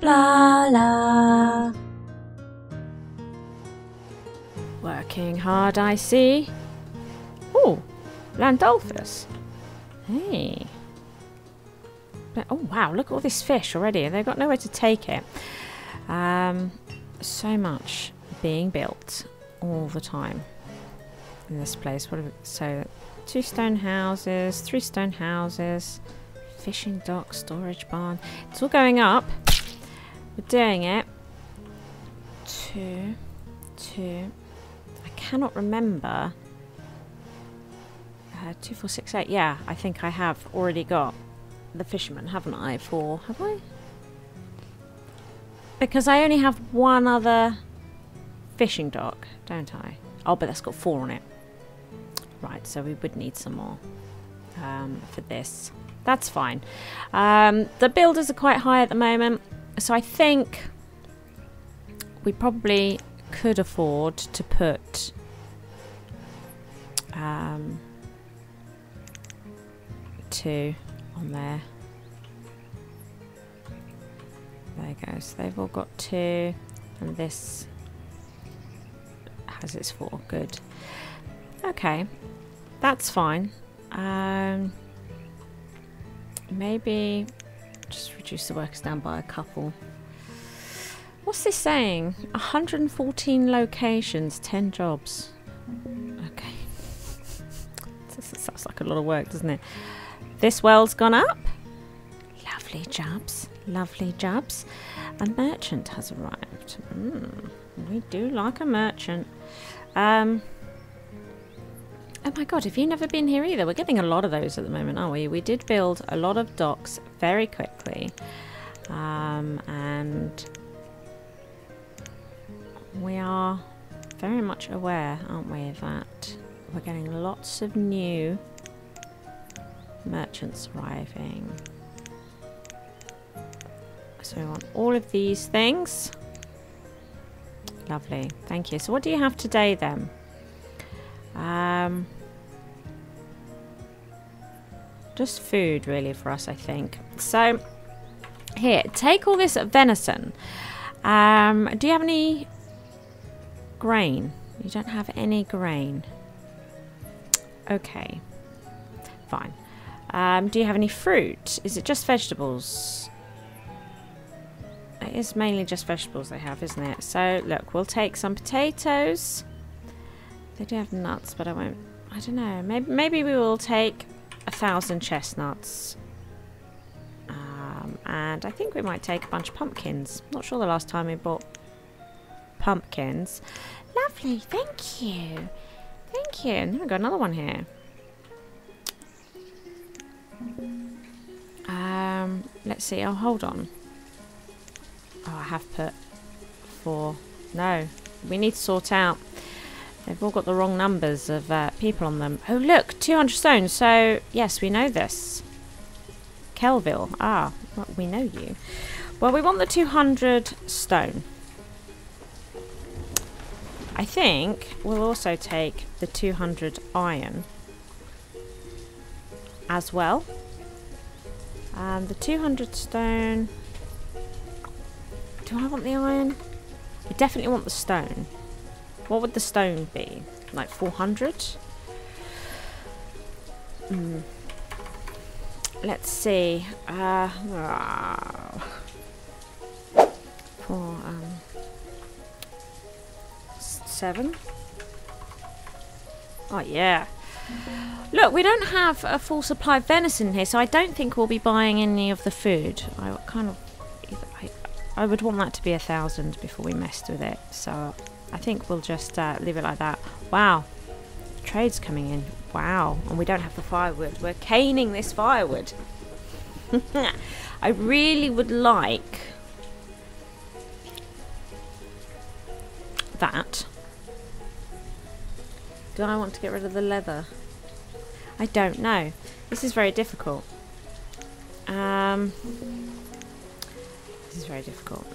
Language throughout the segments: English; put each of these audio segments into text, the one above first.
Blarla. Working hard, I see. Oh, Landolphus. Hey. Oh, wow, look at all this fish already. They've got nowhere to take it. Um, so much being built all the time in this place. What so, two stone houses, three stone houses, fishing dock, storage barn. It's all going up. We're doing it. Two, two. I cannot remember. Uh, two, four, six, eight. Yeah, I think I have already got the fisherman, haven't I? For have I? Because I only have one other fishing dock, don't I? Oh, but that's got four on it. Right, so we would need some more um, for this. That's fine. Um, the builders are quite high at the moment, so I think we probably could afford to put um, two on there. There you go. So they've all got two, and this has its four. Good. Okay, that's fine. Um, maybe just reduce the workers down by a couple. What's this saying? 114 locations, 10 jobs. Okay. This sounds like a lot of work, doesn't it? This well's gone up. Lovely jobs. Lovely jobs. A merchant has arrived. Mm, we do like a merchant. Um. Oh my god, have you never been here either? We're getting a lot of those at the moment, aren't we? We did build a lot of docks very quickly. Um, and we are very much aware, aren't we, that we're getting lots of new merchants arriving. So we want all of these things. Lovely, thank you. So what do you have today then? Um, just food really for us, I think. So here, take all this venison. Um, do you have any grain? You don't have any grain. Okay, fine. Um, do you have any fruit? Is it just vegetables? It is mainly just vegetables they have, isn't it? So, look, we'll take some potatoes. They do have nuts, but I won't... I don't know. Maybe, maybe we will take a thousand chestnuts. Um, and I think we might take a bunch of pumpkins. Not sure the last time we bought pumpkins. Lovely, thank you. Thank you. And then we've got another one here. Um, let's see. Oh, hold on. Oh, I have put four. No, we need to sort out. They've all got the wrong numbers of uh, people on them. Oh, look, 200 stones. So, yes, we know this. Kelville. Ah, well, we know you. Well, we want the 200 stone. I think we'll also take the 200 iron as well. And the 200 stone. Do I want the iron? I definitely want the stone. What would the stone be? Like 400? Hmm. Let's see. Uh, for um, seven. Oh yeah. Look, we don't have a full supply of venison here, so I don't think we'll be buying any of the food. I kind of, I, I would want that to be a thousand before we messed with it. So I think we'll just uh, leave it like that. Wow, trade's coming in. Wow, and we don't have the firewood. We're caning this firewood. I really would like that. Do I want to get rid of the leather? I don't know. This is very difficult. Um, this is very difficult.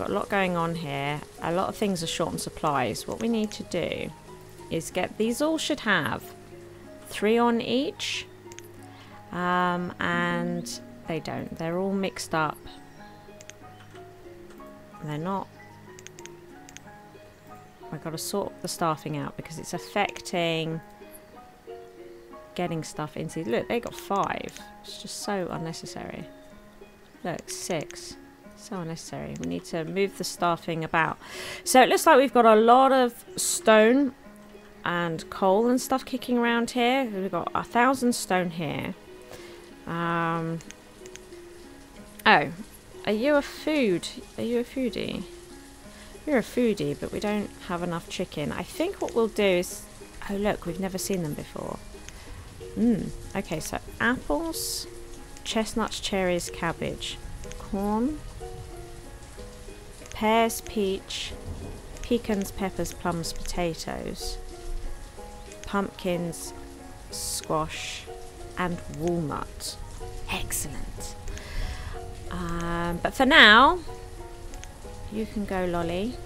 Got a lot going on here. A lot of things are short on supplies. What we need to do is get... These all should have three on each. Um, and they don't. They're all mixed up. They're not. I've got to sort the staffing out because it's affecting getting stuff into. Look, they got five. It's just so unnecessary. Look, six. So unnecessary. We need to move the staffing about. So it looks like we've got a lot of stone and coal and stuff kicking around here. We've got a thousand stone here. Um, oh, are you a food? Are you a foodie? You're a foodie, but we don't have enough chicken. I think what we'll do is... Oh, look, we've never seen them before. Hmm. Okay, so apples, chestnuts, cherries, cabbage, corn, pears, peach, pecans, peppers, plums, potatoes, pumpkins, squash, and walnut. Excellent. Um, but for now, you can go, Lolly.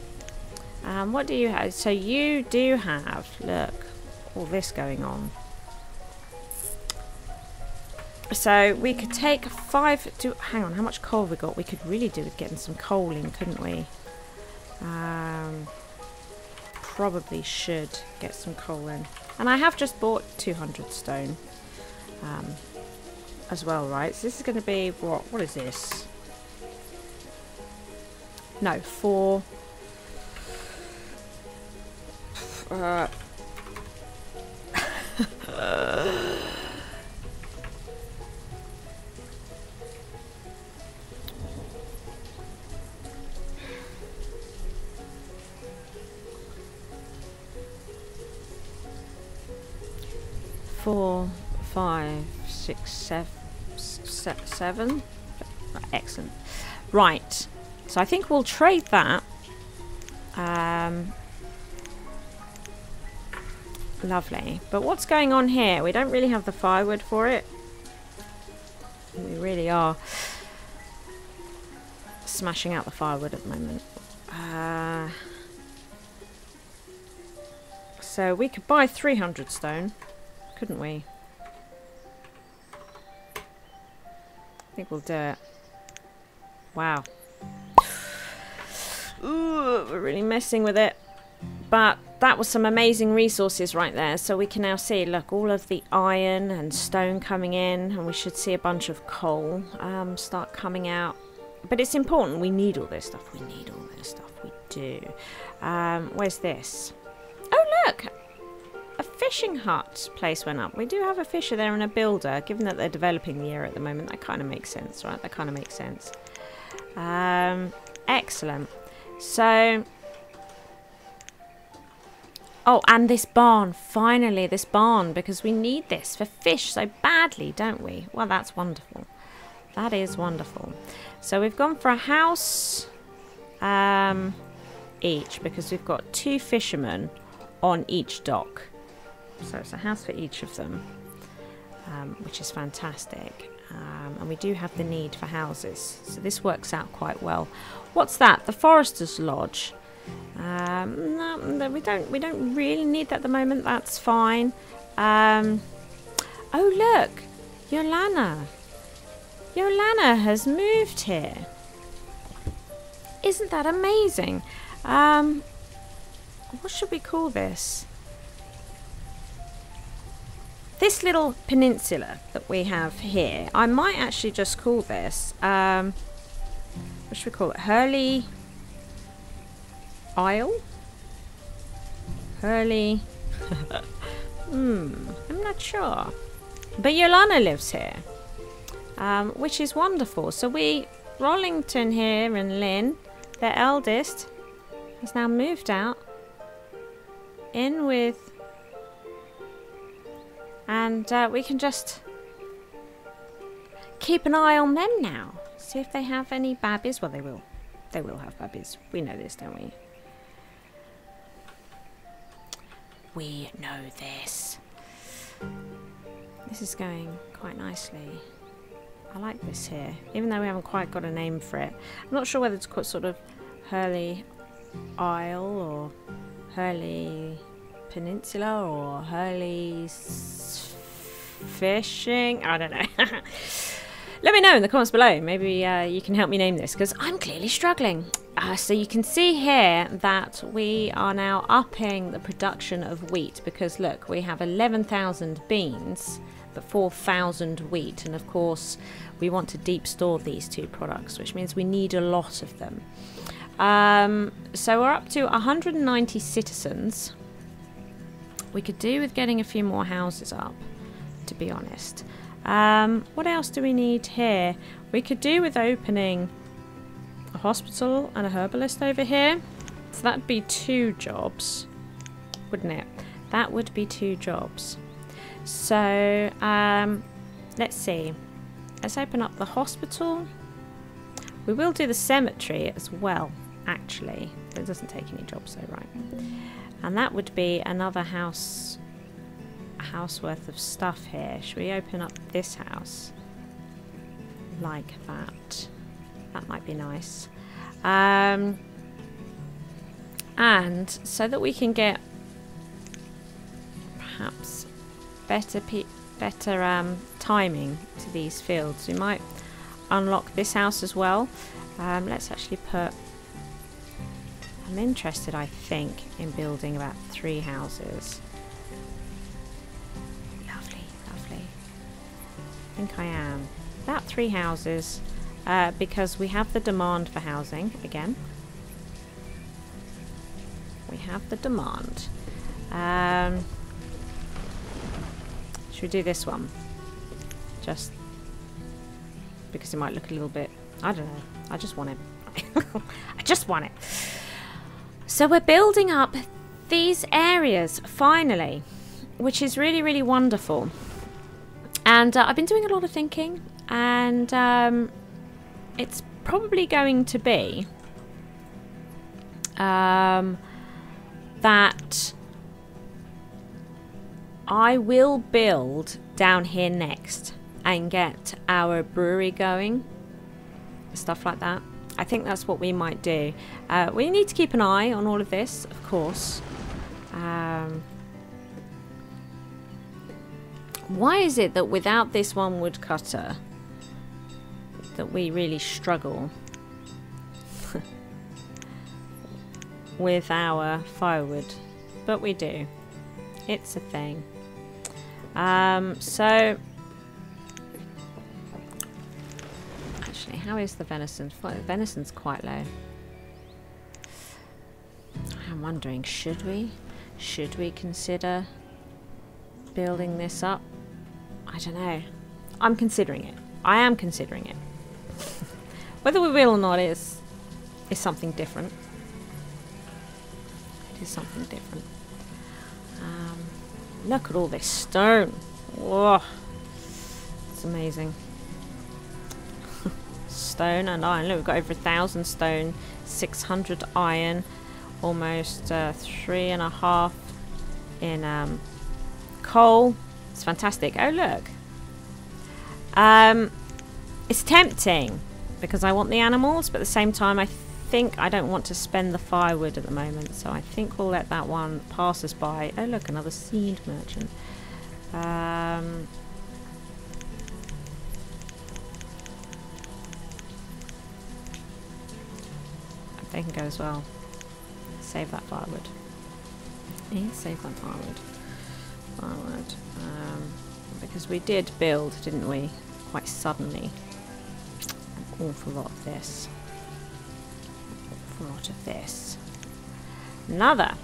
Um, what do you have? So you do have, look, all this going on. So we could take five. Do hang on, how much coal we got? We could really do with getting some coal in, couldn't we? Um, probably should get some coal in. And I have just bought 200 stone um, as well, right? So this is going to be what? What is this? No, four. Uh, four, five, six, seven, seven. Excellent. Right. So I think we'll trade that. Um, lovely. But what's going on here? We don't really have the firewood for it. We really are smashing out the firewood at the moment. Uh, so we could buy 300 stone, couldn't we? I think we'll do it. Wow. Ooh, we're really messing with it. But that was some amazing resources right there. So we can now see, look, all of the iron and stone coming in. And we should see a bunch of coal um, start coming out. But it's important. We need all this stuff. We need all this stuff. We do. Um, where's this? Oh, look! A fishing hut place went up. We do have a fisher there and a builder. Given that they're developing the area at the moment, that kind of makes sense, right? That kind of makes sense. Um, excellent. So... Oh, and this barn. Finally, this barn. Because we need this for fish so badly, don't we? Well, that's wonderful. That is wonderful. So we've gone for a house um, each. Because we've got two fishermen on each dock. So it's a house for each of them. Um, which is fantastic. Um, and we do have the need for houses. So this works out quite well. What's that? The Forester's Lodge. Um, no, we don't we don't really need that at the moment. That's fine. Um, oh look, Yolana. Yolana has moved here. Isn't that amazing? Um, what should we call this? This little peninsula that we have here, I might actually just call this. Um, what should we call it? Hurley Isle? Hurley. hmm, I'm not sure. But Yolana lives here, um, which is wonderful. So we, Rollington here and Lynn, their eldest, has now moved out in with, and uh, we can just keep an eye on them now. See if they have any babbies. Well, they will. They will have babbies. We know this, don't we? We know this. This is going quite nicely. I like this here, even though we haven't quite got a name for it. I'm not sure whether it's called sort of Hurley Isle or Hurley Peninsula or Hurley's Fishing. I don't know. let me know in the comments below. Maybe uh, you can help me name this because I'm clearly struggling. Uh, so you can see here that we are now upping the production of wheat because look, we have 11,000 beans but 4,000 wheat. And of course, we want to deep store these two products, which means we need a lot of them. Um, so we're up to 190 citizens. We could do with getting a few more houses up, to be honest. Um, what else do we need here? We could do with opening a hospital and a herbalist over here. So that'd be two jobs, wouldn't it? That would be two jobs. So, um, let's see. Let's open up the hospital. We will do the cemetery as well, actually. It doesn't take any jobs though, right? And that would be another house house worth of stuff here. Should we open up this house? Like that. That might be nice. Um, and so that we can get perhaps better better um, timing to these fields. We might unlock this house as well. Um, let's actually put... I'm interested, I think, in building about three houses. Lovely, lovely. I think I am. About three houses, uh, because we have the demand for housing, again. We have the demand. Um, should we do this one? Just because it might look a little bit... I don't know. I just want it. I just want it. So we're building up these areas, finally, which is really, really wonderful. And uh, I've been doing a lot of thinking, and um, it's probably going to be um, that I will build down here next and get our brewery going. Stuff like that. I think that's what we might do. Uh, we need to keep an eye on all of this, of course. Um, why is it that without this one woodcutter that we really struggle with our firewood? But we do. It's a thing. Um, so... how is the venison? Venison's quite low. I'm wondering, should we? Should we consider building this up? I don't know. I'm considering it. I am considering it. Whether we will or not is is something different. It is something different. Um, Look at all this stone. Whoa. It's amazing. Stone and iron. Look, we've got over a thousand stone, 600 iron, almost uh, three and a half in um, coal. It's fantastic. Oh, look. Um, it's tempting because I want the animals, but at the same time, I think I don't want to spend the firewood at the moment, so I think we'll let that one pass us by. Oh look, another seed merchant. Um, they can go as well. Save that firewood. Yeah, save that firewood. Firewood. Um, because we did build, didn't we? Quite suddenly. An awful lot of this Awful lot of this. Another.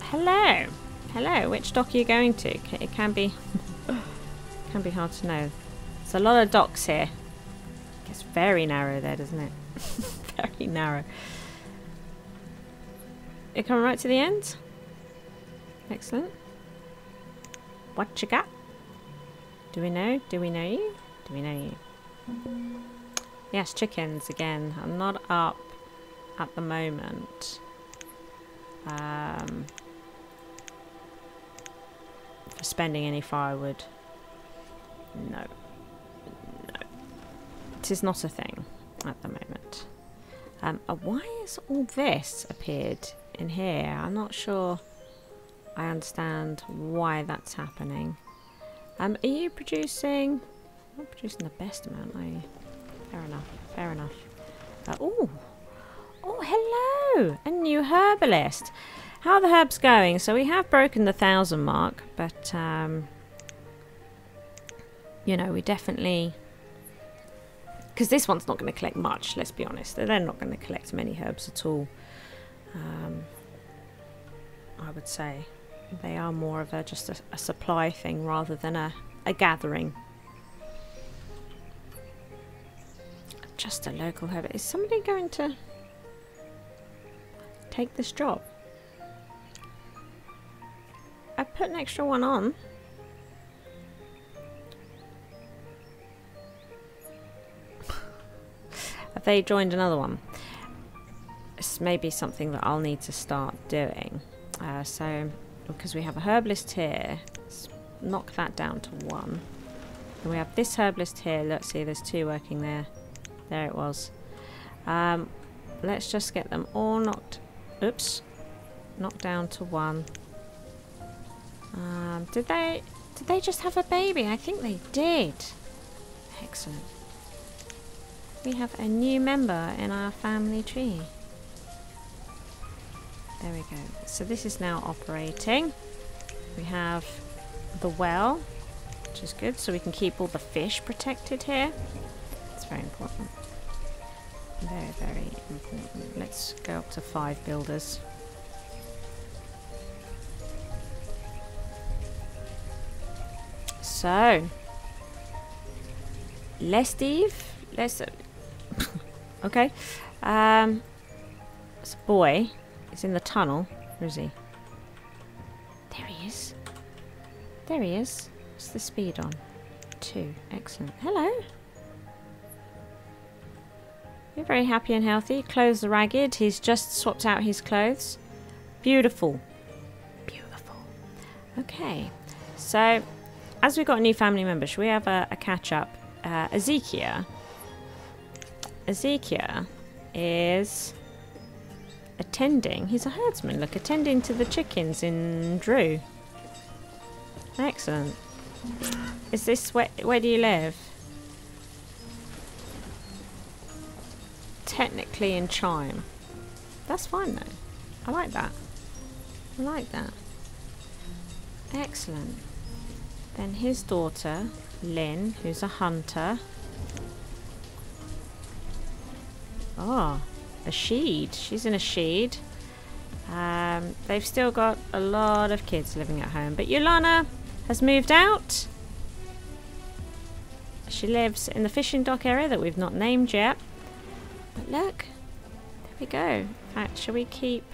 Hello. Hello. Which dock are you going to? It can be can be hard to know. There's a lot of docks here. It gets very narrow there, doesn't it? very narrow. You coming right to the end? Excellent. What you got? Do we know? Do we know you? Do we know you? Yes, chickens again. I'm not up at the moment. Um, for spending any firewood. No. No. It is not a thing at the moment. Um, why has all this appeared in here? I'm not sure I understand why that's happening. Um, are you producing... Not producing the best amount, are you? Fair enough. Fair enough. Uh, oh, oh, hello! A new herbalist. How are the herbs going? So we have broken the thousand mark, but um, you know, we definitely because this one's not going to collect much. Let's be honest; they're not going to collect many herbs at all. Um, I would say they are more of a just a, a supply thing rather than a, a gathering. Just a local habit. Is somebody going to take this job? I put an extra one on. Have they joined another one? This may be something that I'll need to start doing. Uh, so, because we have a herbalist here, let's knock that down to one. And we have this herbalist here. Let's see, there's two working there. There it was. Um, let's just get them all knocked. Oops, knocked down to one. Um, did they? Did they just have a baby? I think they did. Excellent. We have a new member in our family tree. There we go. So this is now operating. We have the well, which is good, so we can keep all the fish protected here. It's very important. Very, very important. Let's go up to five builders. So, let's Steve. Let's. okay. Um, it's a boy. He's in the tunnel. Where is he? There he is. There he is. What's the speed on? Two. Excellent. Hello. You're very happy and healthy. Clothes are ragged. He's just swapped out his clothes. Beautiful. Beautiful. Okay. So, as we've got a new family member, should we have a, a catch up? Uh, Ezekiel. Ezekiel is attending. He's a herdsman. Look, attending to the chickens in Drew. Excellent. Is this where? Where do you live? Technically in Chime. That's fine though. I like that. I like that. Excellent. Then his daughter, Lynn, who's a hunter. Oh, a sheed. She's in a sheed. Um, they've still got a lot of kids living at home. But Yolana has moved out. She lives in the fishing dock area that we've not named yet. But look, there we go. In shall we keep...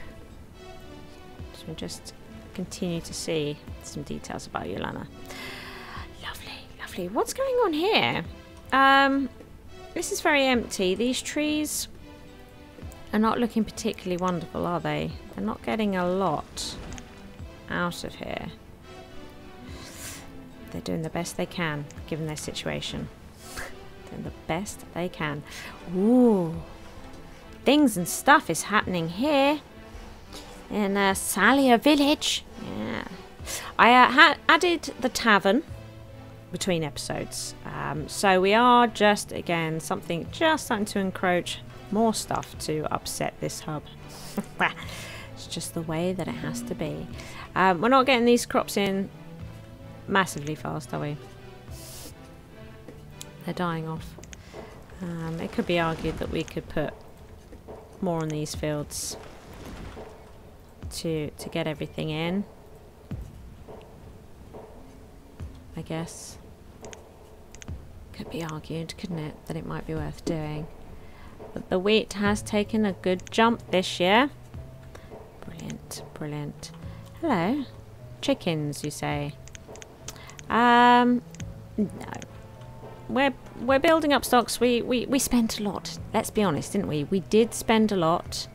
Should we just continue to see some details about Yolana? Lovely, lovely. What's going on here? Um, this is very empty. These trees are not looking particularly wonderful, are they? They're not getting a lot out of here. They're doing the best they can, given their situation. doing the best they can. Ooh. Things and stuff is happening here. In uh, Salia village. Yeah. I uh, added the tavern between episodes. Um, so we are just, again, something just starting to encroach more stuff to upset this hub. it's just the way that it has to be. Um, we're not getting these crops in massively fast, are we? They're dying off. Um, it could be argued that we could put more on these fields to to get everything in. I guess. Could be argued, couldn't it, that it might be worth doing. But the wheat has taken a good jump this year. Brilliant, brilliant. Hello. Chickens, you say? Um, no. We're, we're building up stocks. We, we, we spent a lot. Let's be honest, didn't we? We did spend a lot.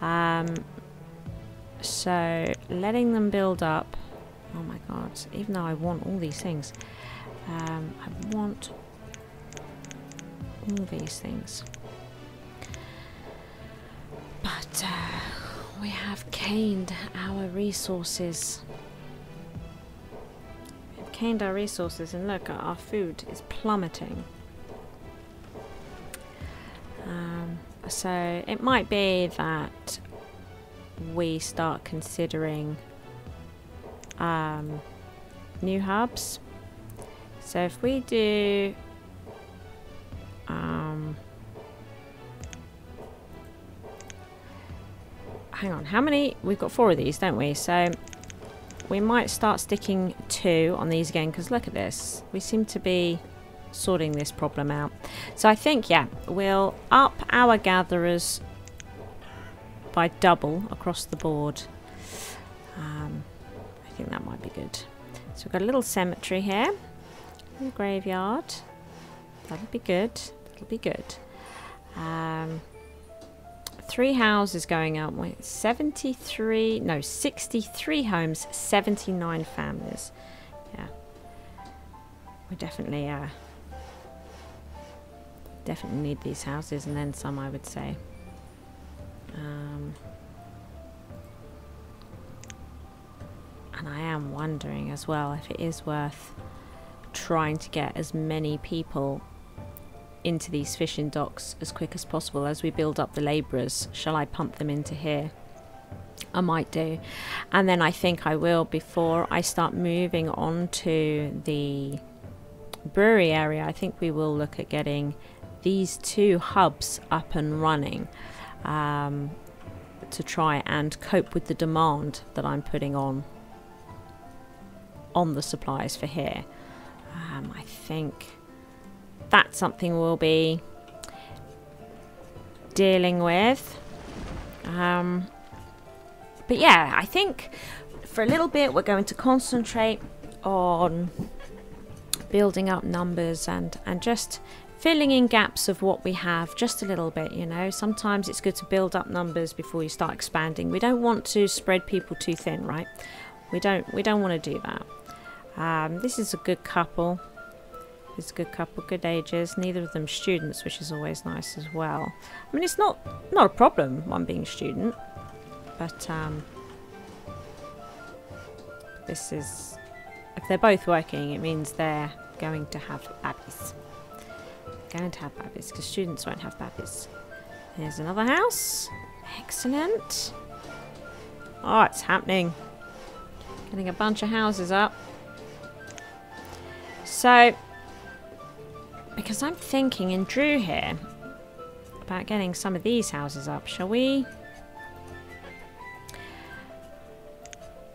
Um, so, letting them build up. Oh my god. Even though I want all these things. Um, I want all these things. We have caned our resources. We've caned our resources and look, our food is plummeting. Um, so it might be that we start considering um, new hubs. So if we do um, hang on, how many? We've got four of these, don't we? So we might start sticking two on these again because look at this. We seem to be sorting this problem out. So I think, yeah, we'll up our gatherers by double across the board. Um, I think that might be good. So we've got a little cemetery here, a graveyard. That'll be good. That'll be good. Um, three houses going up. Wait, 73, no, 63 homes, 79 families. Yeah. We definitely, uh, definitely need these houses and then some, I would say. Um, and I am wondering as well if it is worth trying to get as many people into these fishing docks as quick as possible as we build up the labourers. Shall I pump them into here? I might do. And then I think I will before I start moving on to the brewery area. I think we will look at getting these two hubs up and running um, to try and cope with the demand that I'm putting on on the supplies for here. Um, I think that's something we'll be dealing with. Um, but yeah, I think for a little bit we're going to concentrate on building up numbers and, and just filling in gaps of what we have just a little bit you know. Sometimes it's good to build up numbers before you start expanding. We don't want to spread people too thin right? We don't we don't want to do that. Um, this is a good couple it's a good couple good ages neither of them students which is always nice as well I mean it's not not a problem one being a student but um, this is if they're both working it means they're going to have babies going to have babies because students won't have babies. Here's another house. Excellent. Oh, it's happening. Getting a bunch of houses up. So, because I'm thinking in Drew here about getting some of these houses up, shall we?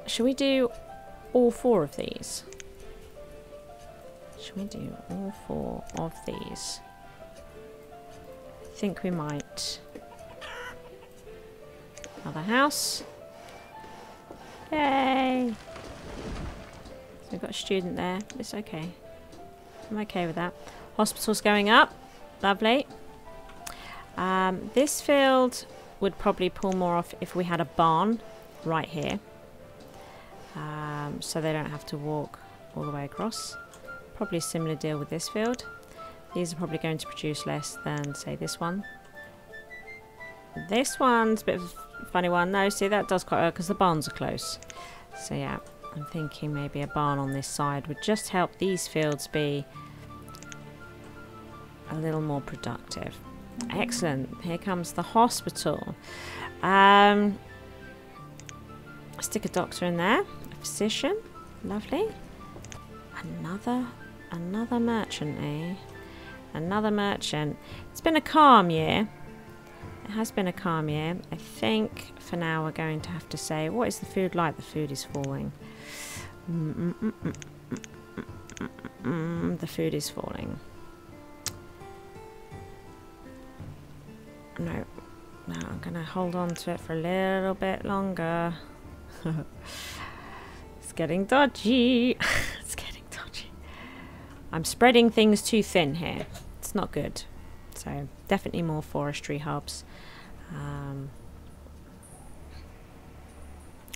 Shall we do all four of these? Shall we do all four of these? I think we might. Another house. Yay! So we've got a student there. It's okay. I'm okay with that. Hospital's going up. Lovely. Um, this field would probably pull more off if we had a barn right here. Um, so they don't have to walk all the way across. Probably a similar deal with this field. These are probably going to produce less than, say, this one. This one's a bit of a funny one. No, see, that does quite work because the barns are close. So, yeah, I'm thinking maybe a barn on this side would just help these fields be a little more productive. Excellent. Here comes the hospital. Um, stick a doctor in there. A physician. Lovely. Another, another merchant, eh? Another merchant. It's been a calm year. It has been a calm year. I think for now we're going to have to say, what is the food like? The food is falling. Mm -mm -mm the food is falling. No. No, I'm going to hold on to it for a little bit longer. it's getting dodgy. it's getting dodgy. I'm spreading things too thin here It's not good. So definitely more forestry hubs. Um,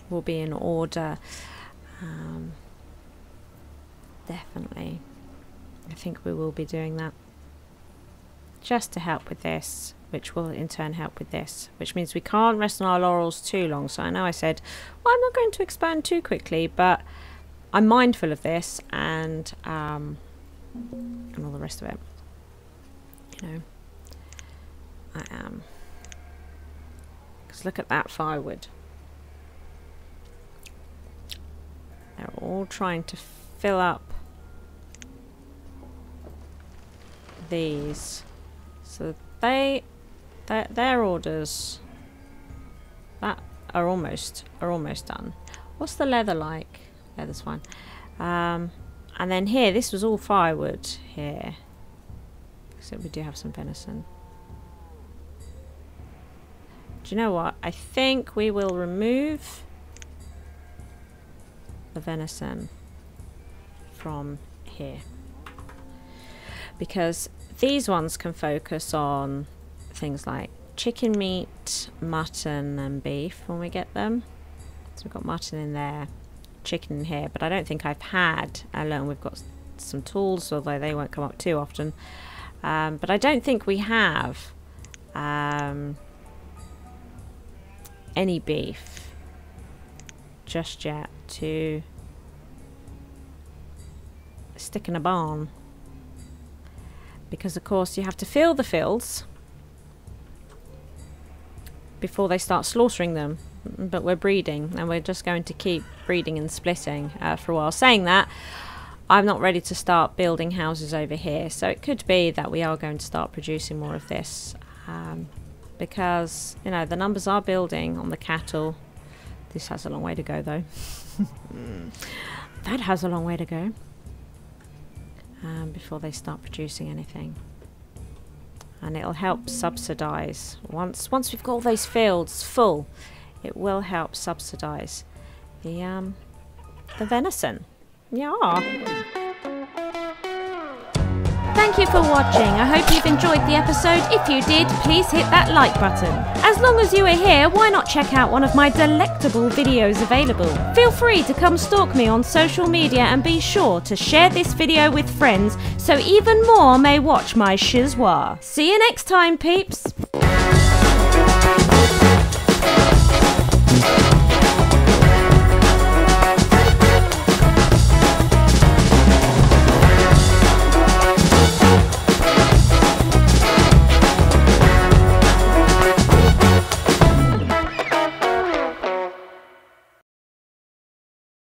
will be in order. Um, definitely. I think we will be doing that. Just to help with this, which will in turn help with this, which means we can't rest on our laurels too long. So I know I said, well, I'm not going to expand too quickly, but I'm mindful of this and um, and all the rest of it. You know, I am. Because look at that firewood. They're all trying to fill up these. So they, their, their orders that are almost are almost done. What's the leather like? Leather's fine. Um, and then here, this was all firewood here. So we do have some venison. Do you know what? I think we will remove the venison from here. Because these ones can focus on things like chicken meat, mutton and beef when we get them. So we've got mutton in there, chicken in here, but I don't think I've had alone. We've got some tools, although they won't come up too often. Um, but I don't think we have um, any beef just yet to stick in a barn. Because of course you have to fill the fields before they start slaughtering them. But we're breeding, and we're just going to keep breeding and splitting uh, for a while. Saying that, I'm not ready to start building houses over here, so it could be that we are going to start producing more of this. Um, because, you know, the numbers are building on the cattle. This has a long way to go, though. that has a long way to go um, before they start producing anything and it'll help subsidize once once we've got all those fields full it will help subsidize the um the venison yeah Thank you for watching. I hope you've enjoyed the episode. If you did, please hit that like button. As long as you are here, why not check out one of my delectable videos available? Feel free to come stalk me on social media and be sure to share this video with friends so even more may watch my shizwa. See you next time, peeps!